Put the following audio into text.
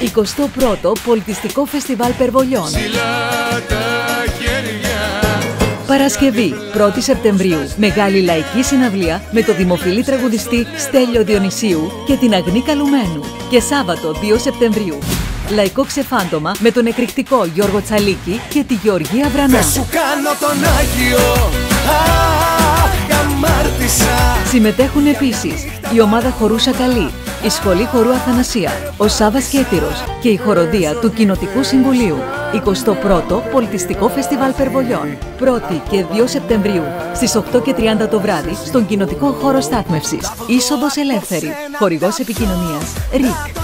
21ο Πολιτιστικό Φεστιβάλ Περβολιών. Παρασκευή, 1η Σεπτεμβρίου, μεγάλη λαϊκή συναυλία με το δημοφιλή τραγουδιστή Στέλιο Διονυσίου και την Αγνή Καλουμένου. Και Σάββατο, 2 Σεπτεμβρίου, λαϊκό ξεφάντωμα με τον εκρηκτικό Γιώργο Τσαλίκη και τη Γεωργία Βρανά. σου κάνω τον Άγιο, Συμμετέχουν επίσης η ομάδα Χορούσα Καλή, η Σχολή Χορού Αθανασία, ο Σάβας Κέτηρος και η χοροδία του Κοινοτικού Συμβουλίου. 21ο Πολιτιστικό Φεστιβάλ Περβολιών. 1η και 2 Σεπτεμβρίου στις 8 και 30 το βράδυ στον Κοινοτικό Χώρο Στάθμευσης. Είσοδος ελεύθερη. Χορηγός επικοινωνίας. ΡΙΚ.